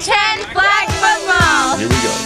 10, flag football. Here we go.